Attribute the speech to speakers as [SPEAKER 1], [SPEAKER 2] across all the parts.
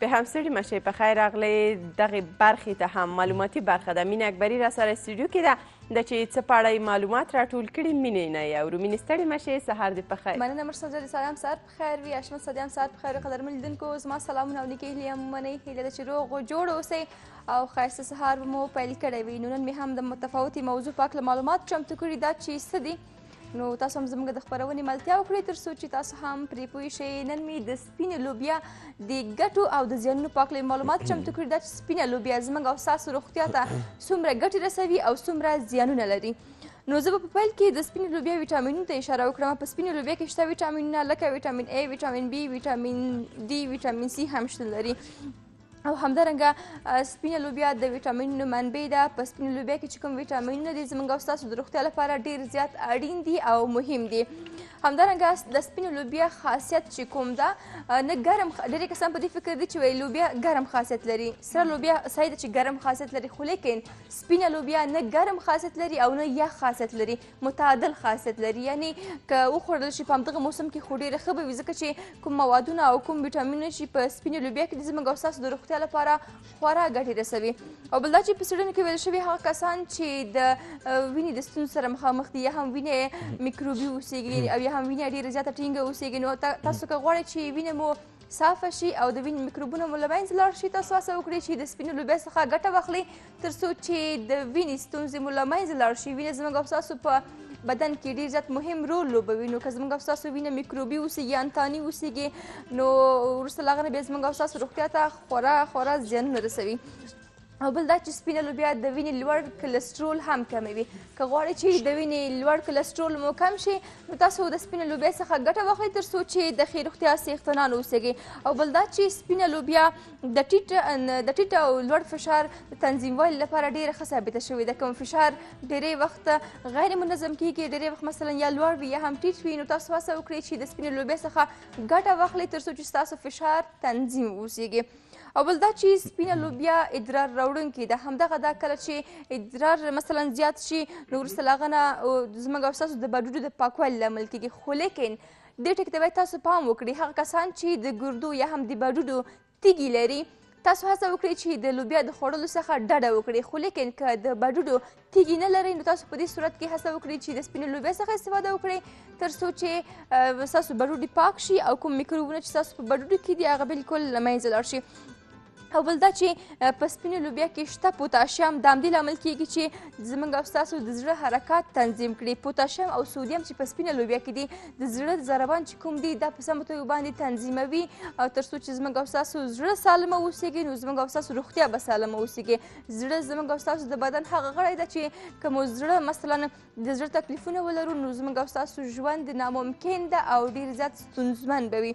[SPEAKER 1] به هم ستړي مشي په خیر اغلې دغه برخې ته هم معلوماتي برخه ده مینه اکبري را سره استودیو کې ده د چې څه په اړه معلومات راټول کړي مینه نه یې او رومینې ستړي مشي سهار دې په خیر
[SPEAKER 2] مننه مرسل جلي سلام سر خیر وي اشنا صدیان سار په خیر قدرمن لیدونکو زما سلامونه او نیکې هیلې هم ومنئ هیله ده چې روغ او جوړ اوسئ او ښایسته سهار به مو پیل کړی وي نو نن مې هم د متفاوتې موضوع په هکله معلومات چمتو کړي دا چې څه دي نو تاسو هم زموږ د خپرونې ملتیا وکړئ تر څو چې تاسو هم پرې پوه شئ نن مې د سپینې لوبیا د ګټو او د زیانونو په هکله معلومات چمتو کړي دا چې سپینه لوبیا زموږ او ستاسو روغتیا ته څومره ګټې رسوي او څومره زیانونه لري نو زه به په پیل کې د سپینې لوبیا ویټامینونو ته اشاره وکړم په سپینې لوبیا کې شته ویټامینونه لکه ویټامین ای ویټامین بی ویټامین ډي ویټامین سي هم شتون لري او همدارنګه سپینه لوبیا د ویټامینونو منبع ده په سپینه لوبیا کې چې کوم ویټامینونه دي زموږ او ستاسو د روغتیا لپاره ډیر زیات اړین دي او مهم دي همدارنګه د سپینه لوبیا خاصیت چې کوم ده نه ګرم ډېری کسان په دې فکر دي چې لوبیا ګرم خاصیت لري سره لوبیا صحیح ده چې ګرم خاصیت لري خو لیکن سپینه لوبیا نه ګرم خاصیت لري او نه یخ خاصیت لري متعادل خاصیت لري یعنی که وخوړل شي په همدغه موسم کې خو ډېره ښه به وي ځکه چې کوم موادونه او کوم ویټامینونه چې په سپینې لوبیا کې دي زموږ او ستاسو د روغتیا لپاره خورا ګټې رسوي او بل دا چې په څېړنو کې ویل شوي هغه کسان چې د وینې د ستونزو سره مخامخ دي یا هم وینې میکروبي اوسېږي او یا هم وینه ډېره زیاته ټینګه اوسېږي نو تاسو که غواړئ چې وینه مو صاف شي او د وینې میکروبونه مو له منځه لاړ شي تاسو هڅه وکړئ چې د سپینو لوبیا څخه ګټه واخلئ تر څو چې د وینې ستونزې مو له منځه لاړ شي وینه زموږ او ستاسو په بدن کې ډیر زیات مهم رول لوبوي نو که زموږ او ستاسو وینه میکروبي اوسېږي انتاني اوسېږي نو وروسته له هغه نه بیا زموږ او ستاسو روغتیا ته خورا خورا زیانونه رسوي او بل دا چې سپینه لوبیا د وینې لوړ کلسترول هم کموي که غواړئ چې د وینې لوړ کلسترول مو کم شي نو تاسو د سپینه لوبیا څخه ګټه واخلئ تر څو چې د ښې روغتیا څښتنان اوسېږئ او بل دا چې سپینه لوبیا د ټیټ د ټیټ او لوړ فشار تنظیموالي لپاره ډېره ښه ثابته شوې ده کوم فشار ډېری وخت غیر منظم کیږي ډېری وخت مثلا یا لوړ وي یا هم ټیټ وي نو تاسو هڅه وکړئ چې د سپینې لوبیا څخه ګټه واخلئ تر څو چې ستاسو فشار تنظیم اوسېږي او بل دا چې سپینه لوبیا ادرار راوړونکې ده همدغه دا کله چې ادرار مثلا زیات شي نو وروسته له هغه نه زموږ او ستاسو د بډوډو د پاکوالي لامل کېږي خو لیکن دې ټکي ته باید تاسو پام وکړئ هغه کسان چې د ګردو یا هم د بډوډو تیږي لري تاسو هڅه وکړئ چې د لوبیا د خوړلو څخه ډډه وکړئ خو لیکن که د بډوډو تیږي نه لرئ نو تاسو په دې صورت کې هڅه وکړئ چې د سپینې لوبیا څخه استفاده وکړئ تر څو چې ستاسو بډوډي پاک شي او کوم میکروبونه چې ستاسو په بډوډي کې دي هغه بالکل له منځه لاړ شي او بل دا چې په سپینې لوبیا کې شته پوتاشیم د همدې لامل کیږي چې زمونږ او ستاسو د زړه حرکات تنظیم کړي پوتاشیم او سودیم چې په سپینه لوبیا کې دي د زړه ضربان چې کوم دي دا په سمه توګه باندې تنظیموي او تر څو چې زمونږ او ستاسو زړه سالمه اوسیږي نو زمونږ او ستاسو روغتیا به سالمه اوسیږي زړه زموږ او ستاسو د بدن هغه غړی ده چې که مو زړه مثلا د زړه تکلیفونه ولرو نو زموږ او ستاسو ژوند ناممکن ده او ډیر زیات ستونزمن به وي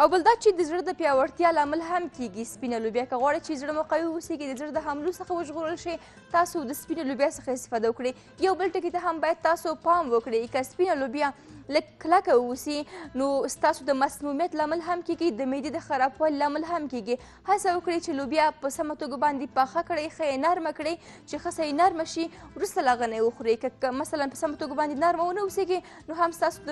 [SPEAKER 2] او بل دا چې د زړه د پیاوړتیا لامل هم کیږي سپینه لوبیا که غواړئ چې زړه مو قوي اوسیږي د زړه د حملو څخه وژغورل شي تاسو د سپینه لوبیا څخه استفاده وکړئ یو بل ټکي ته هم باید تاسو پام وکړئ که سپینه لوبیا لږ کلکه اوسي نو ستاسو د مسمومیت لامل هم کیږي د معدې د خرابوالي لامل هم کیږي هڅه وکړئ چې لوبیا په سمه توګه باندې پخه کړئ ښه یې نرمه کړئ چې ښه یې نرمه شي وروسته له هغه نه یې وخورئ که مثلا په سمه توګه باندې نرمه ونه اوسېږي نو هم ستاسو د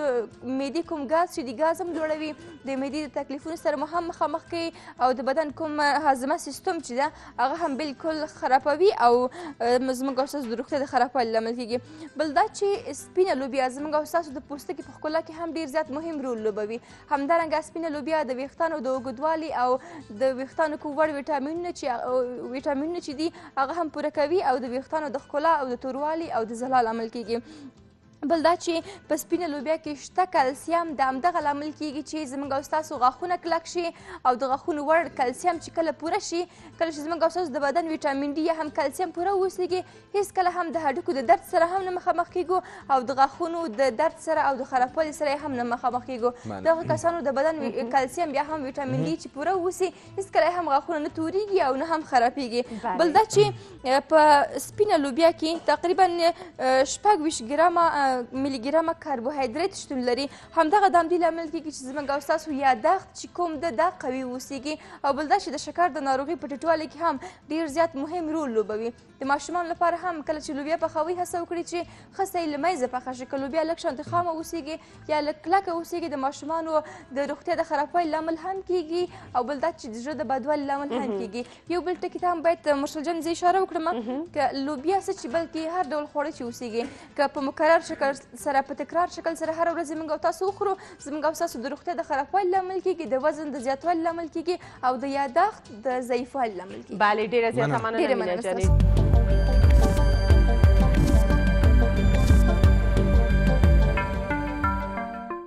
[SPEAKER 2] معدې کوم ګاز چې د ګاز هم لوړوي د معدې د تکلیفونو سره مو هم مخامخ کوي او د بدن کوم هاضمه سیستم چې ده هغه هم بالکل خرابوي او زموږ او ستاسو د روغتیا د خرابوالي لامل کېږي بل دا چې سپینه لوبیا زموږ او ستاسو د پوستکي په ښکلا کې هم ډېر زیات مهم رول لوبوي همدارنګه سپینه لوبیا د ویښتانو د اوږدوالي او د ویښتانو کو وړ ویټامینونه چې ویټامینونه چې دي هغه هم پوره کوي او د ویښتانو د ښکلا او د توروالي او د زلال لامل کیږي بل دا چې په سپینه لوبیا کې شته کلسیم د همدغه لامل کیږي چې زموږ او ستاسو غاښونه کلک شي او د غاښونو وړ کلسیم چې کله پوره شي کله چې زموږ او ستاسو د بدن ویټامین ډي یا هم کلسیم پوره وسیږي هیڅکله هم د هډوکو د درد سره هم نه مخامخ کیږو او د غاښونو د درد سره او د خرابوالي سره هم نه مخامخ کیږو دغه کسانو د بدن کلسیم بیا هم ویټامین ډي چې پوره وسی هیڅکله هم غاښونه نه توریږي او نه هم خرابیږي بل دا چې په سپینه لوبیا کې تقریبا شپږ ویشت ګرامه ملي ګرامه کاربوهایدریت شتون لري همدغه د همدې لامل کیږي چې زموږ او ستاسو یاداښت چې کوم ده دا قوي اوسیږي او بل دا چې د شکر د ناروغي په ټیټوالي کې هم ډیر زیات مهم رول لوبوي د ماشومانو لپاره هم کله چې لوبیا پخوي هڅه وکړي چې ښه صحیح له منځه پخه شي که لوبیا لږ شانتې خامه اوسیږي یا لږ کلکه اوسیږي د ماشومانو د روغتیا د خرابوالي لامل هم کیږي او بل دا چې د زړه د بدوالي لامل هم کیږي یو بل ټکي ته هم باید مرشد جان زه اشاره وکړم که لوبیا څه چې بلکې هر ډول خواړه چې اوسیږي که په مکرر شکل سره په تکرار شکل سره هر ورځ موږ تاسو وخورو زموږ او تاسو د روغتیا د خرابوالي لامل کیږي د وزن د زیاتوالي لامل کیږي او د یاداښت د ضعیفوالي لامل کېږي
[SPEAKER 1] بله ډېره زیاته
[SPEAKER 3] مننه
[SPEAKER 1] ډېره
[SPEAKER 2] مننه
[SPEAKER 1] جانې